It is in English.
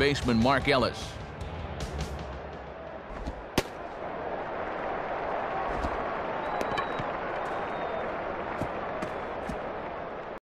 baseman Mark Ellis.